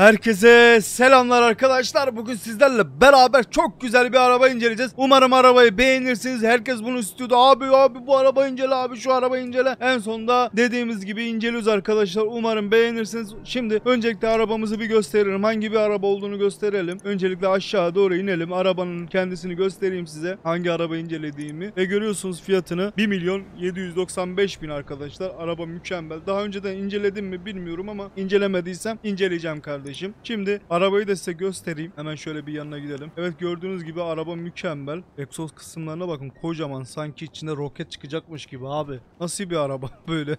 Herkese selamlar arkadaşlar. Bugün sizlerle beraber çok güzel bir araba inceleyeceğiz. Umarım arabayı beğenirsiniz. Herkes bunu istiyordu. Abi abi bu araba incele abi şu araba incele. En sonunda dediğimiz gibi inceliyoruz arkadaşlar. Umarım beğenirsiniz. Şimdi öncelikle arabamızı bir gösterelim. Hangi bir araba olduğunu gösterelim. Öncelikle aşağı doğru inelim. Arabanın kendisini göstereyim size. Hangi araba incelediğimi. Ve görüyorsunuz fiyatını 1 milyon 795 bin arkadaşlar. Araba mükemmel. Daha önceden inceledim mi bilmiyorum ama incelemediysem inceleyeceğim kardeşim. Şimdi arabayı da size göstereyim. Hemen şöyle bir yanına gidelim. Evet gördüğünüz gibi araba mükemmel. Egzoz kısımlarına bakın kocaman sanki içinde roket çıkacakmış gibi abi. Nasıl bir araba böyle?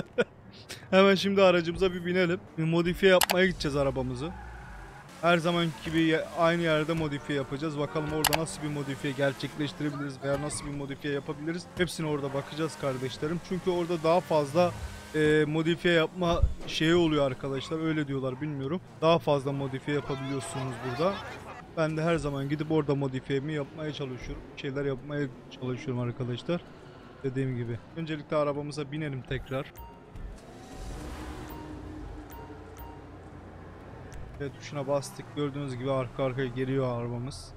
Hemen şimdi aracımıza bir binelim. Bir modifiye yapmaya gideceğiz arabamızı. Her zaman gibi aynı yerde modifiye yapacağız. Bakalım orada nasıl bir modifiye gerçekleştirebiliriz veya nasıl bir modifiye yapabiliriz. Hepsine orada bakacağız kardeşlerim. Çünkü orada daha fazla e, modifiye yapma şeyi oluyor arkadaşlar. Öyle diyorlar bilmiyorum. Daha fazla modifiye yapabiliyorsunuz burada. Ben de her zaman gidip orada modifiyemi yapmaya çalışıyorum. Şeyler yapmaya çalışıyorum arkadaşlar. Dediğim gibi. Öncelikle arabamıza binelim tekrar. Ve tuşuna bastık. Gördüğünüz gibi arka arkaya geliyor arabamız.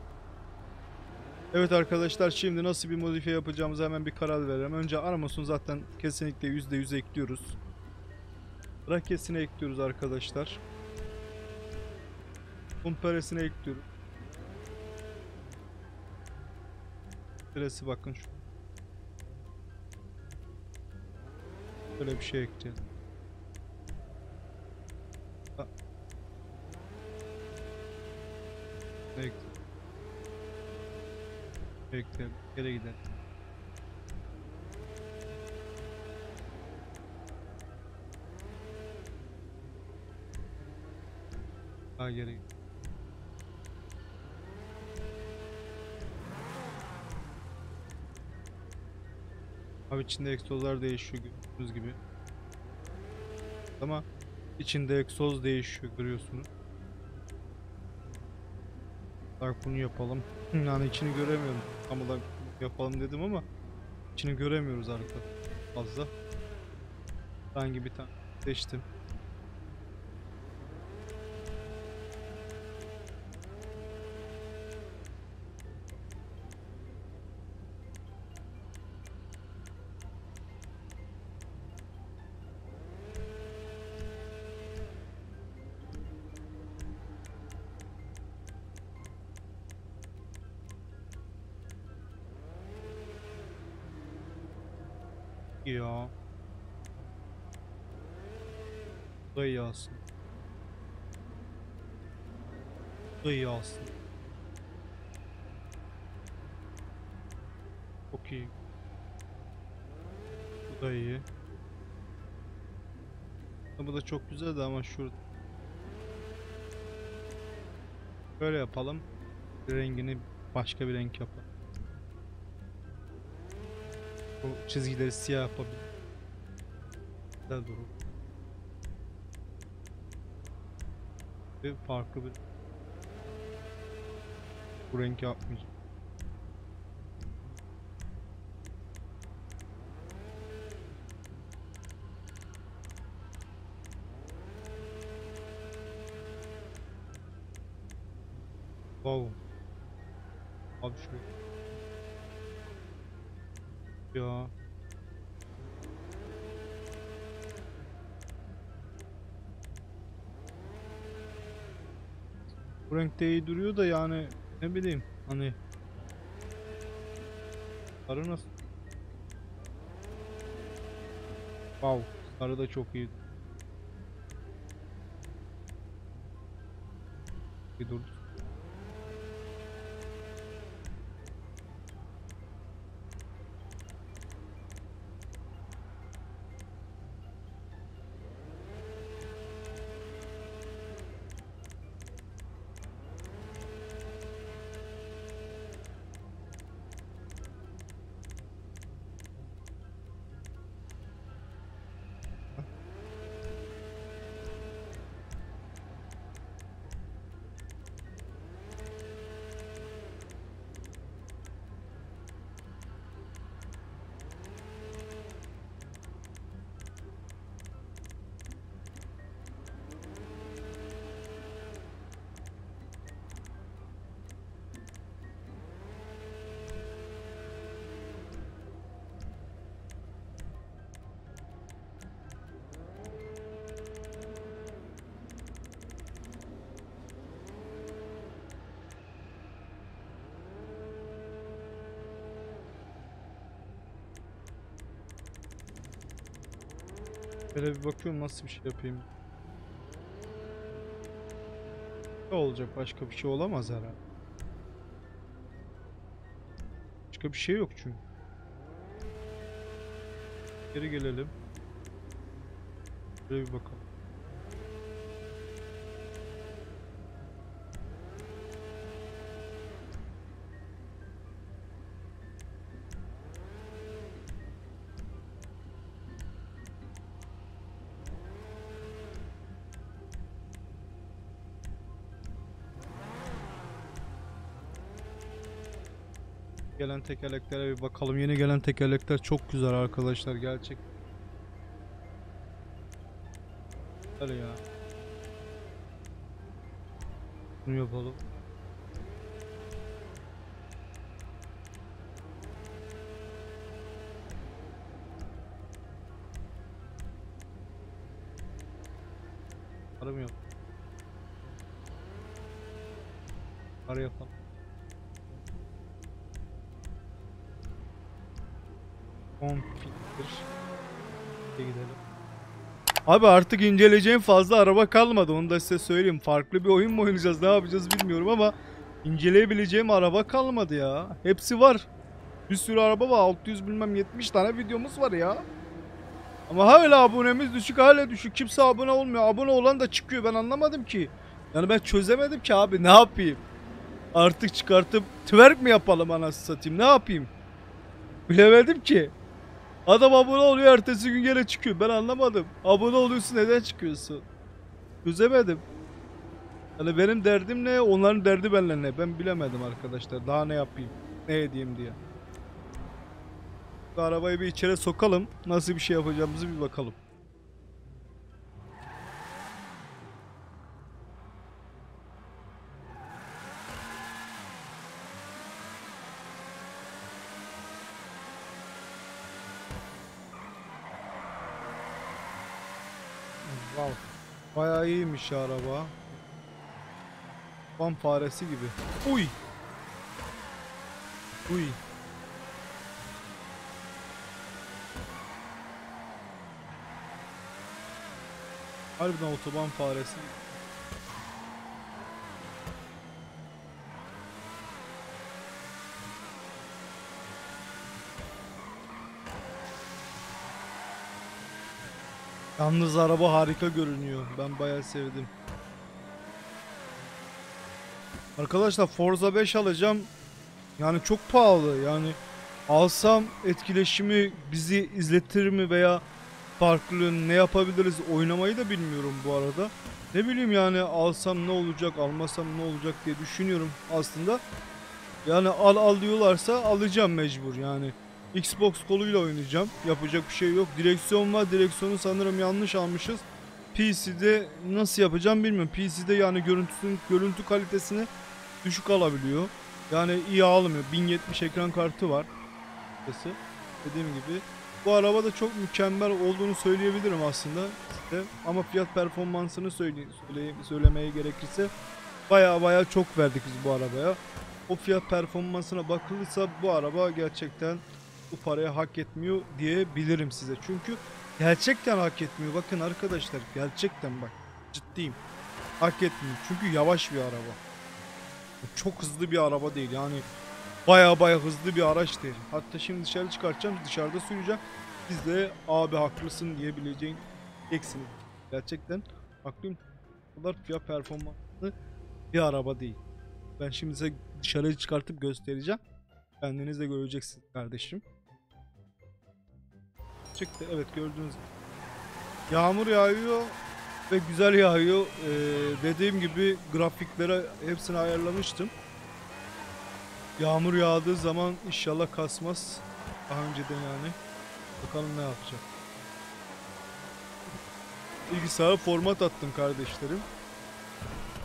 Evet arkadaşlar şimdi nasıl bir modifiye yapacağımıza hemen bir karar verelim. Önce armasını zaten kesinlikle %100 ekliyoruz. Rakesini ekliyoruz arkadaşlar. Kumperesini ekliyoruz. Presi bakın şu. Böyle bir şey ekleyelim. Ekleyelim? Bekleyelim. Geri gidelim. Daha geri gidelim. Abi içinde egzozlar değişiyor gördüğünüz gibi. Ama içinde egzoz değişiyor görüyorsunuz. Bak bunu yapalım. Yani içini göremiyorum. Tam olarak yapalım dedim ama içini göremiyoruz arka fazla. Hangi bir tane seçtim. Ya. Bu da iyi aslında. Bu da iyi aslında. Çok iyi. Bu da iyi. Bu da çok güzeldi ama şurada. Böyle yapalım. Rengini başka bir renk yapalım. Bu çizgileri siyah yapabilir. Güzel durur. Ve farklı bir bu renk yapmayacağım. Wow. Abi şuraya. Ya. Bu renkte iyi duruyor da yani ne bileyim hani Sarı nasıl? Wow, sarı da çok iyi. Bir durdu. Böyle bir bakıyorum nasıl bir şey yapayım. Ne olacak başka bir şey olamaz herhalde. Başka bir şey yok çünkü. Geri gelelim. Şöyle bir bakalım. Gelen tekerleklere bir bakalım. Yeni gelen tekerlekler çok güzel arkadaşlar gerçek. Hadi ya. Bunu yapalım. Yap. Arı yapalım. Konfigür. gidelim. Abi artık inceleyeceğim fazla araba kalmadı. Onu da size söyleyeyim. Farklı bir oyun mu oynayacağız, ne yapacağız bilmiyorum ama inceleyebileceğim araba kalmadı ya. Hepsi var. Bir sürü araba var. 600 bilmem 70 tane videomuz var ya. Ama hala abonemiz düşük, hala düşük. Kimse abone olmuyor. Abone olan da çıkıyor. Ben anlamadım ki. Yani ben çözemedim ki abi. Ne yapayım? Artık çıkartıp twerk mi yapalım anasını satayım? Ne yapayım? Bilemedim ki. Adam abone oluyor ertesi gün gene çıkıyor. Ben anlamadım. Abone oluyorsun neden çıkıyorsun? Çözemedim. Hani benim derdim ne? Onların derdi benimle ne? Ben bilemedim arkadaşlar. Daha ne yapayım? Ne edeyim diye. Bu arabayı bir içeri sokalım. Nasıl bir şey yapacağımızı bir bakalım. Wow. Bayağı iyiymiş araba. Van faresi gibi. Uy. Uy. Harbiden otoban faresi. Yalnız araba harika görünüyor. Ben bayağı sevdim. Arkadaşlar Forza 5 alacağım. Yani çok pahalı. Yani alsam etkileşimi bizi izletir mi veya farklı ne yapabiliriz oynamayı da bilmiyorum bu arada. Ne bileyim yani alsam ne olacak almasam ne olacak diye düşünüyorum aslında. Yani al al diyorlarsa alacağım mecbur yani. Xbox koluyla oynayacağım. Yapacak bir şey yok. Direksiyon var. Direksiyonu sanırım yanlış almışız. PC'de nasıl yapacağım bilmiyorum. PC'de yani görüntüsün görüntü kalitesini düşük alabiliyor. Yani iyi almıyor. 1070 ekran kartı var. Dediğim gibi. Bu araba da çok mükemmel olduğunu söyleyebilirim aslında size. Ama fiyat performansını söyle, söyle, söylemeye gerekirse baya baya çok verdik biz bu arabaya. O fiyat performansına bakılırsa bu araba gerçekten bu paraya hak etmiyor diyebilirim size. Çünkü gerçekten hak etmiyor. Bakın arkadaşlar gerçekten bak ciddiyim. Hak etmiyor. Çünkü yavaş bir araba. Çok hızlı bir araba değil. Yani baya baya hızlı bir araç değil. Hatta şimdi dışarı çıkartacağım. Dışarıda süreceğim. Siz de abi haklısın diyebileceğin eksiniz. Gerçekten haklıyım. Bu kadar fiyat performanslı bir araba değil. Ben şimdi size dışarı çıkartıp göstereceğim. Kendiniz de göreceksiniz kardeşim. Çıktı. Evet gördüğünüz gibi. Yağmur yağıyor ve güzel yağıyor. Ee, dediğim gibi grafiklere hepsini ayarlamıştım. Yağmur yağdığı zaman inşallah kasmaz. Daha önceden yani. Bakalım ne yapacak. Bilgisayara format attım kardeşlerim.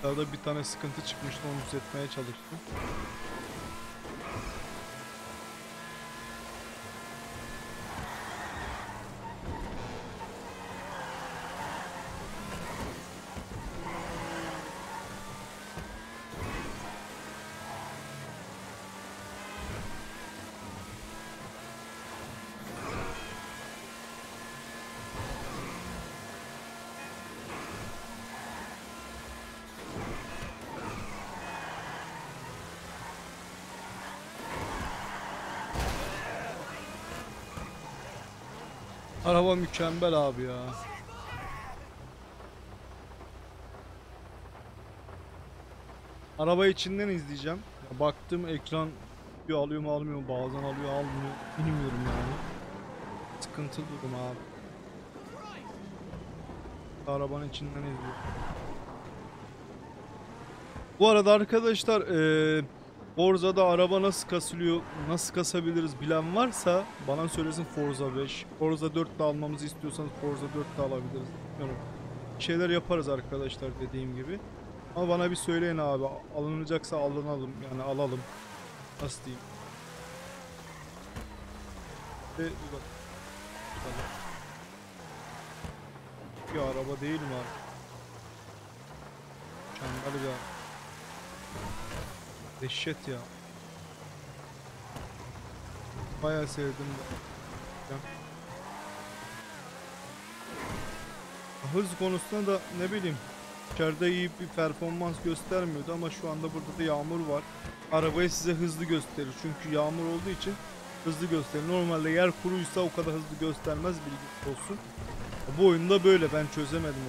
Arada bir tane sıkıntı çıkmıştı onu düzeltmeye çalıştım. Araba mükemmel abi ya. Araba içinden izleyeceğim. Baktım ekran bir alıyor mu almıyor mu bazen alıyor almıyor bilmiyorum yani. Sıkıntılı durum abi. Arabanın içinden izliyorum. Bu arada arkadaşlar eee Forza'da araba nasıl kasılıyor, nasıl kasabiliriz bilen varsa bana söylesin Forza 5. Forza 4 de almamızı istiyorsanız Forza 4 de alabiliriz. Bir şeyler yaparız arkadaşlar dediğim gibi. Ama bana bir söyleyin abi. Alınacaksa alınalım. Yani alalım. Nasıl diyeyim. Ve bak. Bir araba değil mi abi? Çangalı bir araba. Dehşet ya. Bayağı sevdim. Ya. Hız konusunda da ne bileyim içeride iyi bir performans göstermiyordu ama şu anda burada da yağmur var. Arabayı size hızlı gösterir çünkü yağmur olduğu için hızlı gösterir. Normalde yer kuruysa o kadar hızlı göstermez bilginiz olsun. Bu oyunda böyle ben çözemedim.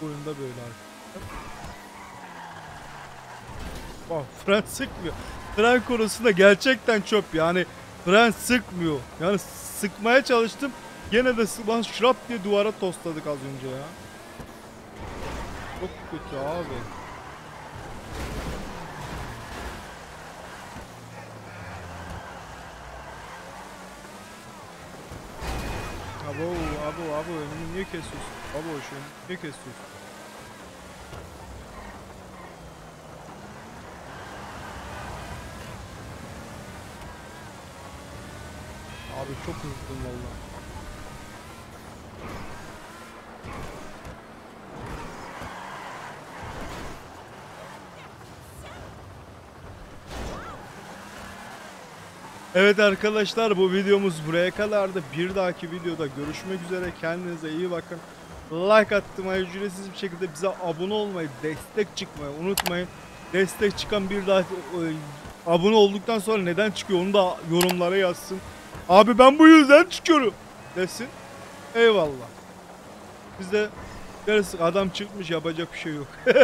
Bu oyunda böyle arkadaşlar. Bak fren sıkmıyor. Fren konusunda gerçekten çöp yani. Fren sıkmıyor. Yani sıkmaya çalıştım. Gene de sıkmaz şrap diye duvara tosladık az önce ya. Çok kötü abi. Abo abo abo önümü niye kesiyorsun? Abo şu niye kesiyorsun? Abi çok hızlıyım valla. Evet arkadaşlar bu videomuz buraya kadardı. Bir dahaki videoda görüşmek üzere. Kendinize iyi bakın. Like attırmayı, ücretsiz bir şekilde bize abone olmayı, destek çıkmayı unutmayın. Destek çıkan bir daha e, abone olduktan sonra neden çıkıyor onu da yorumlara yazsın. Abi ben bu yüzden çıkıyorum desin. Eyvallah. Biz de deriz adam çıkmış yapacak bir şey yok.